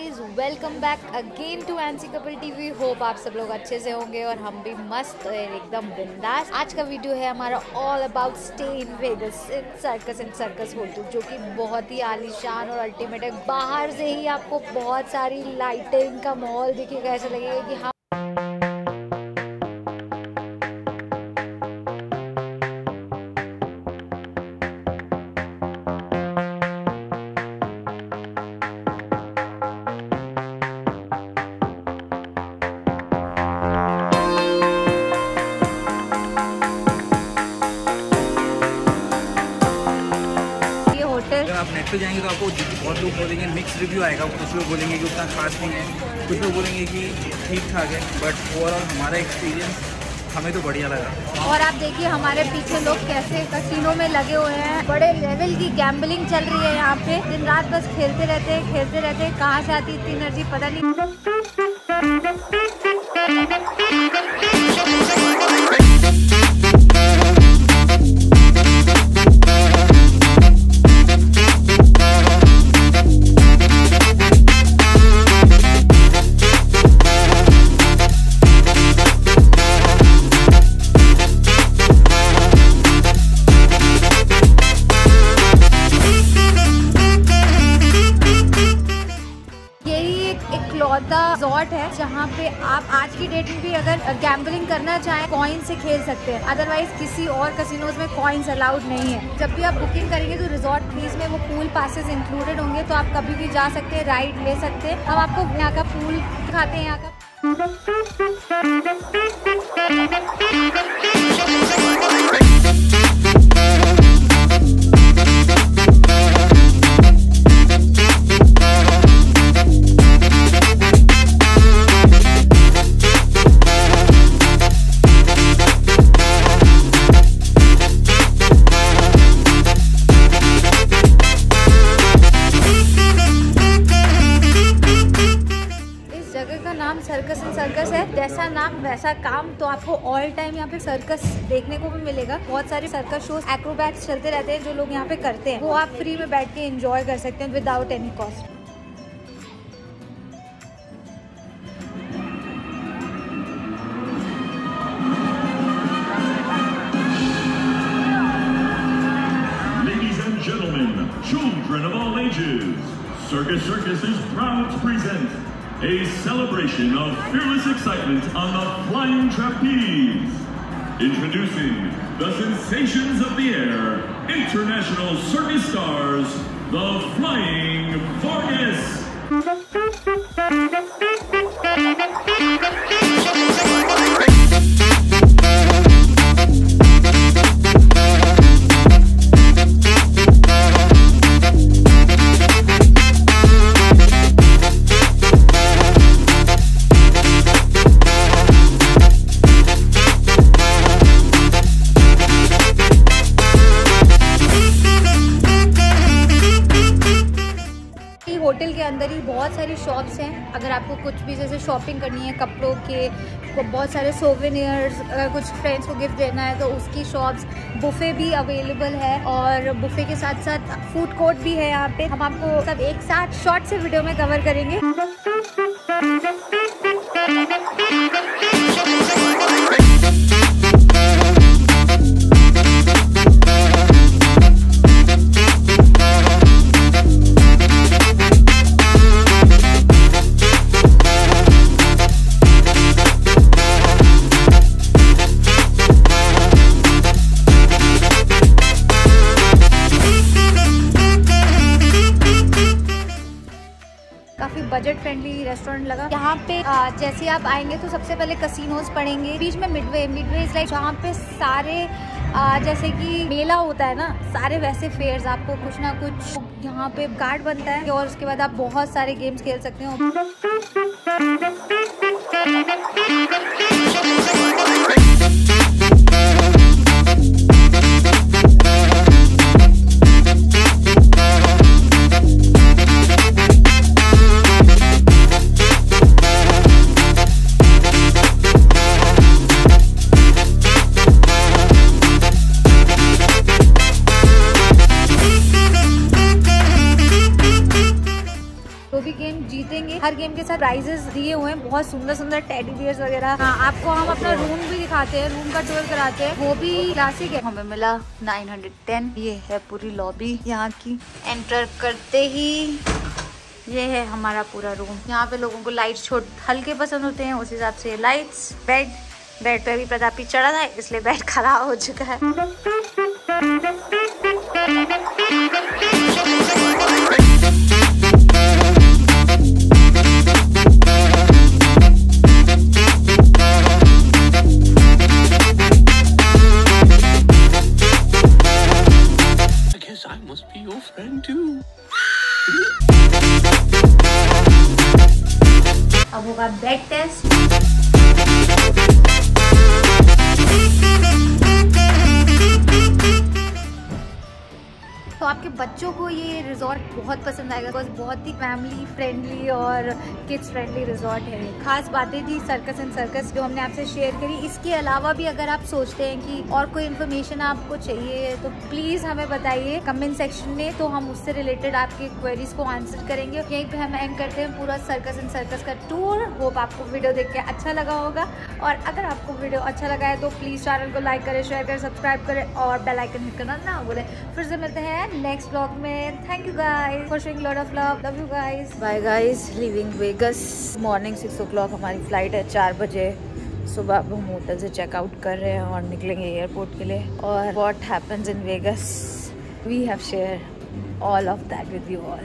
Welcome back again to NC Kapil TV hope आप सब लोग अच्छे से होंगे और हम भी मस्त एकदम बिंदास। आज का वीडियो है हमारा all about stay in Vegas in Circus in Circus hotel जो कि बहुत ही आलीशान और अल्टीमेट है। बाहर से ही आपको बहुत सारी लाइटिंग का माहौल दिखेगा, ऐसा लगेगा कि हाँ पे जाएँगे तो आपको बहुत लोग बोलेंगे मिक्स रिव्यू आएगा। कुछ लोग बोलेंगे कि उतना खास नहीं है। कुछ लोग बोलेंगे कि ठीक ठाक है बट ओवरऑल हमारा एक्सपीरियंस हमें तो बढ़िया लगा। और आप देखिए, हमारे पीछे लोग कैसे कसिनो में लगे हुए हैं। बड़े लेवल की गैम्बलिंग चल रही है यहाँ पे। दिन रात बस खेलते रहते हैं, खेलते रहते हैं। कहाँ से आती इतनी एनर्जी पता नहीं। आप आज की डेट में भी अगर गैम्बलिंग करना चाहें कॉइन से खेल सकते हैं। अदरवाइज़ किसी और कसिनोज में कॉइन्स अलाउड नहीं है। जब भी आप बुकिंग करेंगे तो रिजॉर्ट फ़ीस में वो पूल पासेस इंक्लूडेड होंगे तो आप कभी भी जा सकते हैं राइड ले सकते हैं। अब आपको यहाँ का पूल दिखाते हैं, यहाँ का ऑल टाइम यहाँ पे सर्कस देखने को भी मिलेगा। बहुत सारे सर्कस शोज़ एक्रोबैट्स चलते रहते हैं जो लोग यहाँ पे करते हैं। वो आप फ्री में बैठ के एंजॉय कर सकते हैं without any cost children of all ages, Circus Circus is proud to present a celebration of fearless excitement on the flying trapeze. Introducing the sensations of the air, international circus stars, the Flying Vargas. अंदर ही बहुत सारी shops हैं। अगर आपको कुछ भी जैसे shopping करनी है, कपड़ों के, बहुत सारे सोवेनियर्स अगर कुछ फ्रेंड्स को गिफ्ट देना है तो उसकी शॉप्स बुफे भी अवेलेबल है और बुफे के साथ साथ फ़ूड कोर्ट भी है यहाँ पे। हम आपको सब एक साथ शॉर्ट से वीडियो में कवर करेंगे। बजट फ्रेंडली रेस्टोरेंट लगा। यहाँ पे जैसे आप आएँगे तो सबसे पहले कसिनोज पड़ेंगे। बीच में मिडवे मिडवे इज़ लाइक जहाँ पे सारे आ, जैसे कि मेला होता है ना सारे वैसे फेयर्स आपको कुछ ना कुछ यहाँ पे कार्ड बनता है। और उसके बाद आप बहुत सारे गेम्स खेल सकते हो। हर गेम के साथ प्राइजेस दिए हुए हैं। बहुत सुंदर सुंदर टेडी बियर्स वगैरह। हाँ, आपको हम अपना रूम भी दिखाते हैं। रूम का टूर कराते हैं। वो भी क्लासिक है। हमें मिला 910 ये है पूरी लॉबी यहाँ की। एंटर करते ही ये है हमारा पूरा रूम यहाँ पे लोगों को लाइट छोट हल्के पसंद होते हैं। उस हिसाब से लाइट्स बेड बेड पे भी प्रतापी चढ़ा था इसलिए बेड खराब हो चुका है। अब होगा तो आपके बच्चों को ये रिजॉर्ट बहुत पसंद आएगा बिकॉज़ बहुत ही फैमिली फ्रेंडली और किड्स फ्रेंडली रिजॉर्ट है। खास बातें थी सर्कस एंड सर्कस जो हमने आपसे शेयर करी। इसके अलावा भी अगर आप सोचते हैं कि और कोई इन्फॉर्मेशन आपको चाहिए तो प्लीज़ हमें बताइए कमेंट सेक्शन में तो हम उससे रिलेटेड आपके क्वेरीज को आंसर करेंगे। यहीं पे हम एंड करते हैं पूरा सर्कस एंड सर्कस का टूर होप आपको वीडियो देख के अच्छा लगा होगा। और अगर आपको वीडियो अच्छा लगा है तो प्लीज़ चैनल को लाइक करें शेयर करें सब्सक्राइब करें और बेलाइकन हिट करना ना बोले फिर से मिलते हैं नेक्स्ट ब्लॉग में. Thank you guys for showing lot of love love you guys bye guys leaving Vegas morning six o हमारी फ़्लाइट है चार बजे. सुबह अब हम होटल से चेकआउट कर रहे हैं और निकलेंगे एयरपोर्ट के लिए. और what happens in Vegas we have share all of that with you all